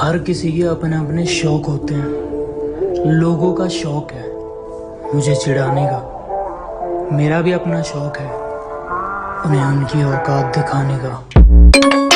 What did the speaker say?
हर किसी के अपने अपने शौक होते हैं। लोगों का शौक है मुझे चिढ़ाने का। मेरा भी अपना शौक है उन्हें उनकी औकात दिखाने का।